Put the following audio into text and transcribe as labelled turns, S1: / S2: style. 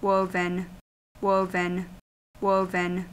S1: woven, woven, woven.